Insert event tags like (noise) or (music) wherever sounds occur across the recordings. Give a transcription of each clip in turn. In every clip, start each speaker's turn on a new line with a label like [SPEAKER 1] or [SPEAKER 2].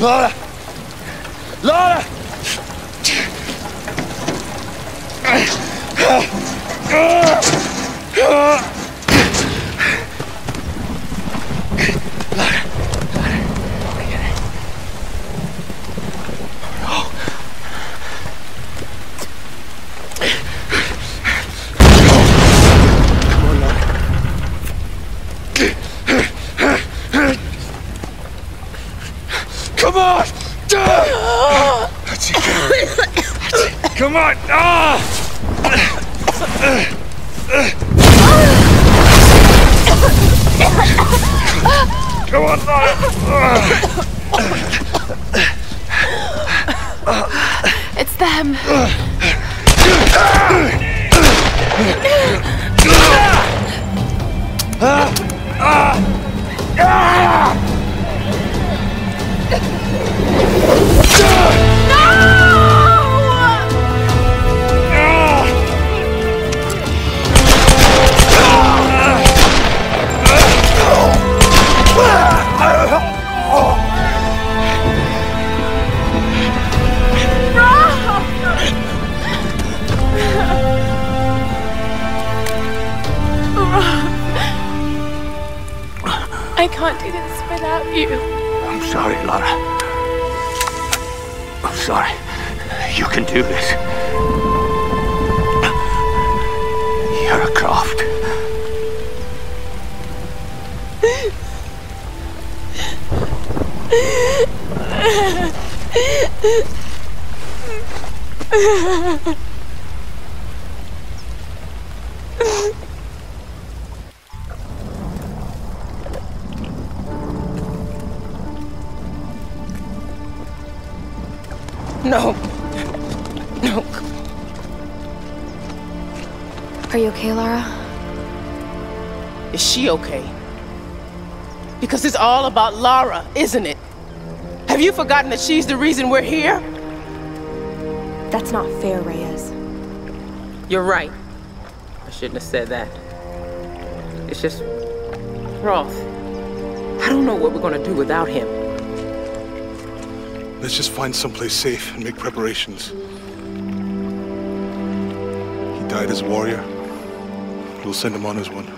[SPEAKER 1] Lara! Lara! Come on, Lara. Come on!
[SPEAKER 2] Ah! Come on, Lara!
[SPEAKER 1] It's them.
[SPEAKER 3] No. No.
[SPEAKER 1] Are you okay, Lara?
[SPEAKER 3] Is she okay? Because it's all about Lara, isn't it? Have you forgotten that she's the reason we're here?
[SPEAKER 4] That's not fair, Reyes.
[SPEAKER 3] You're right. I shouldn't have said that. It's just. Roth. I don't know what we're gonna do without him.
[SPEAKER 5] Let's just find someplace safe and make preparations. He died as a warrior. We'll send him on as one.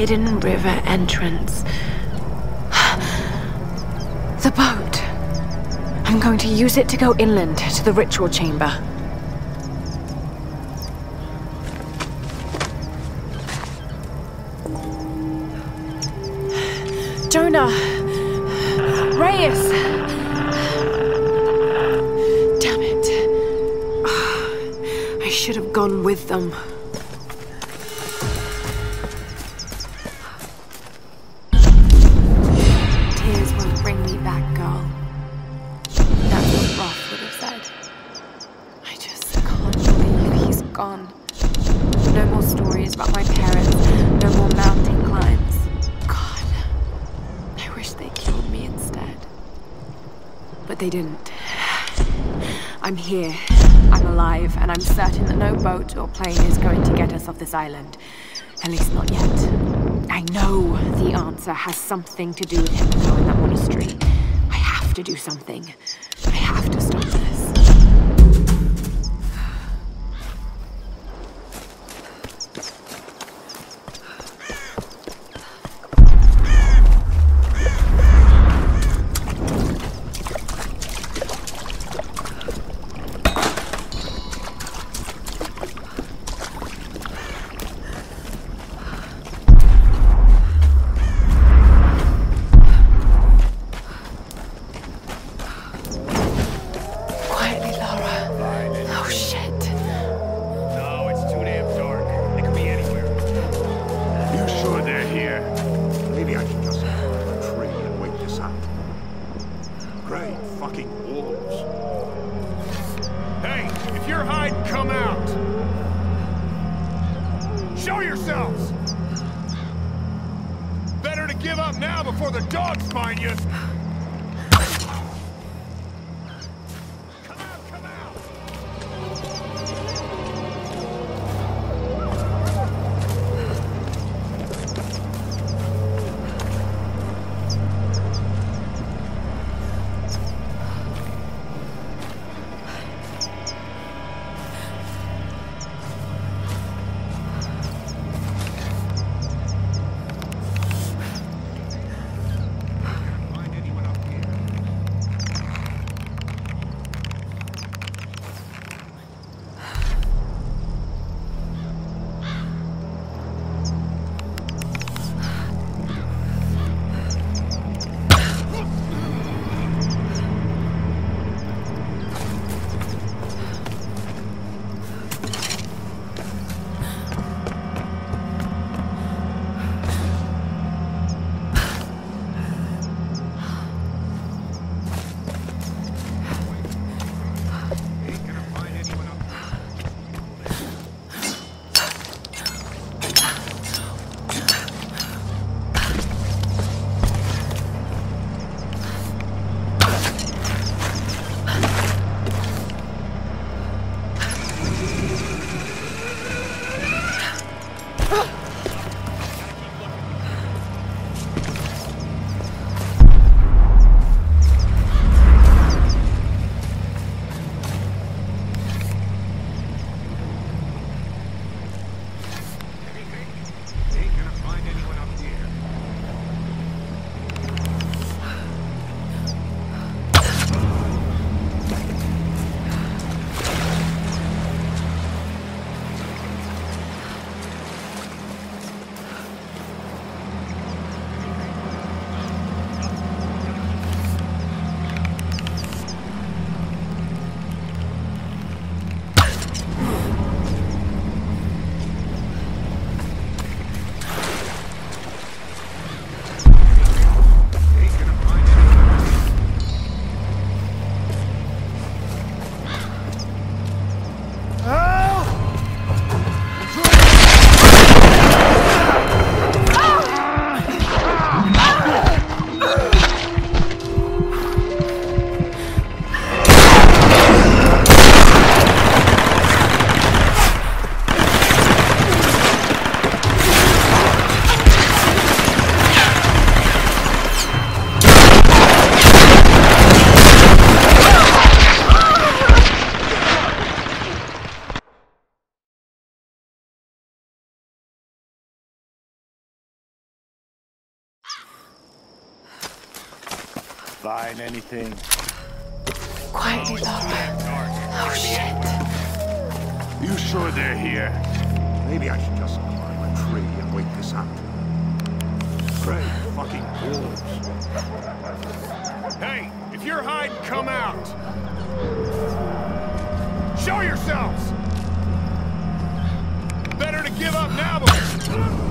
[SPEAKER 4] hidden river entrance. (sighs) The boat.
[SPEAKER 6] I'm going to use it to go inland to the ritual chamber. Jonah! Reyes! Damn it. (sighs) I should have gone with them. This island. At least not yet. I know the answer has something to do with him in that monastery. I have to do something.
[SPEAKER 7] Great fucking wolves.
[SPEAKER 8] Hey, if you're come out. Show yourselves. Better to give up now before the dogs find you.
[SPEAKER 7] Find
[SPEAKER 9] anything?
[SPEAKER 6] Quietly, Laura. Oh, shit.
[SPEAKER 7] You sure they're here? Maybe I should just climb a tree and wait this out. Great fucking wolves.
[SPEAKER 8] Hey, if you're hiding, come out! Show yourselves! Better to give up now, but...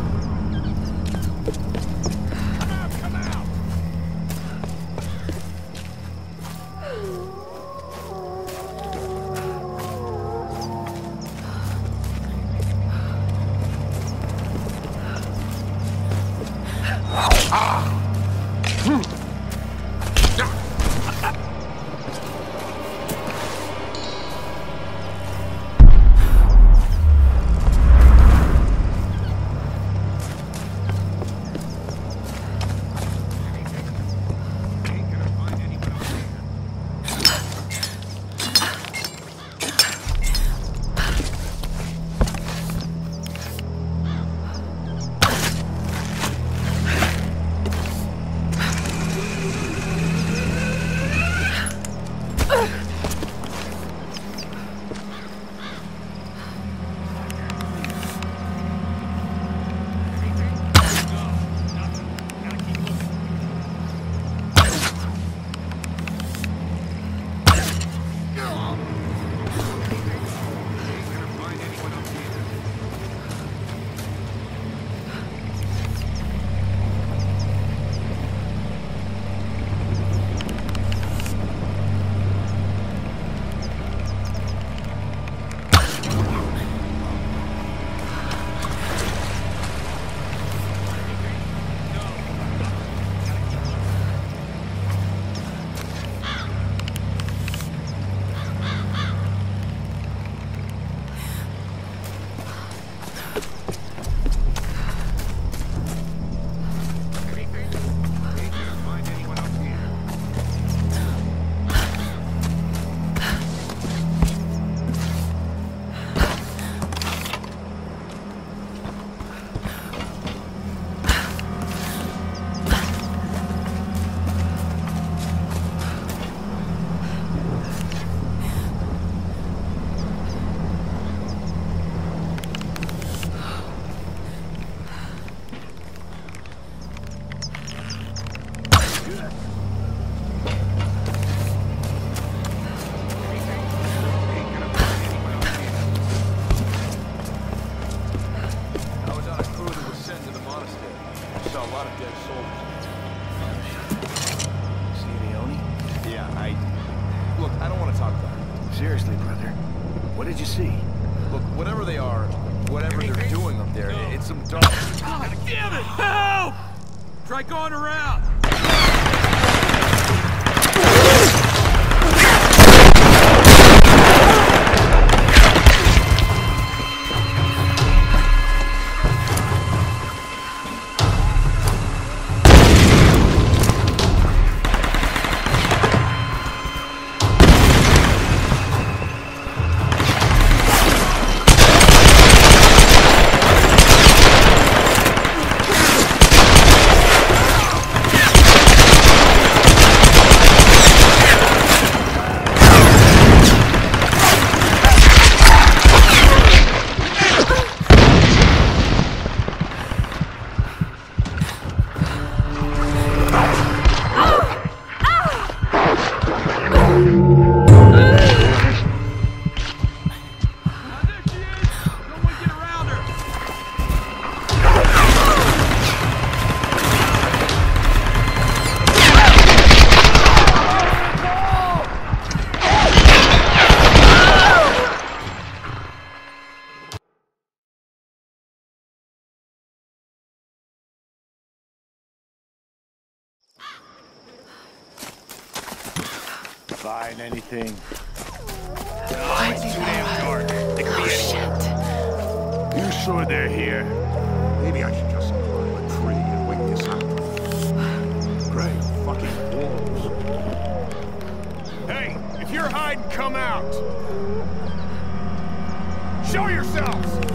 [SPEAKER 8] Find anything? too
[SPEAKER 1] damn dark they're Laura. Oh, shit. You sure they're here? Maybe I should just climb a
[SPEAKER 5] tree and wait
[SPEAKER 1] this out. Great fucking wolves. Hey, if you're hiding, come
[SPEAKER 5] out! Show yourselves!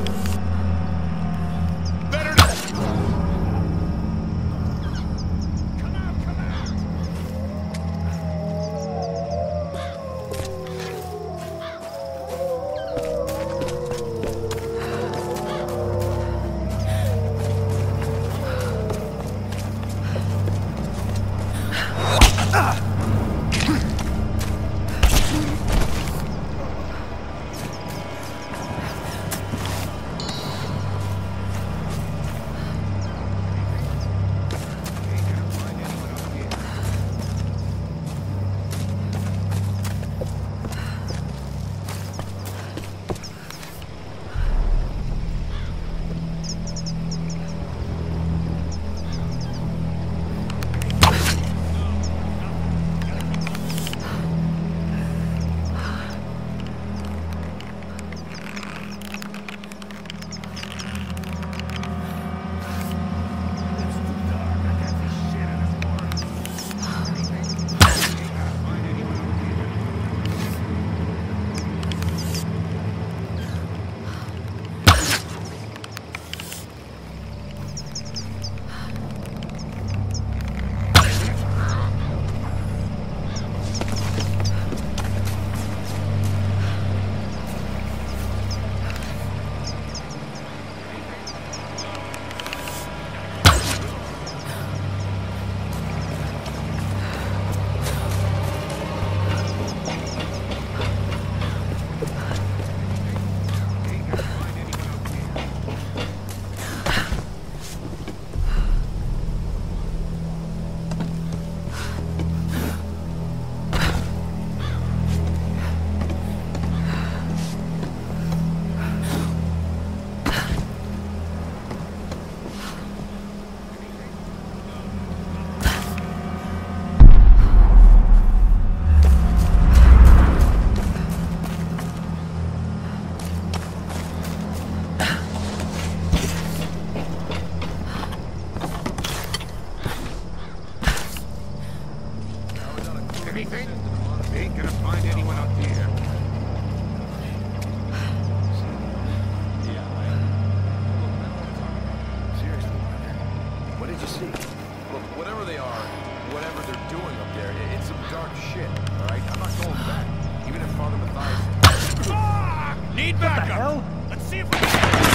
[SPEAKER 5] did you see?
[SPEAKER 1] Look, whatever they are, whatever they're doing up there, it's some dark
[SPEAKER 6] shit,
[SPEAKER 7] all right? I'm not going back,
[SPEAKER 8] even if Father Matthias... Need backup! What
[SPEAKER 10] the hell? Let's see if we can...